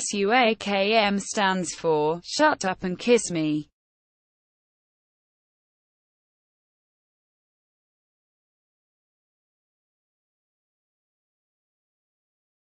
SUAKM stands for Shut Up and Kiss Me.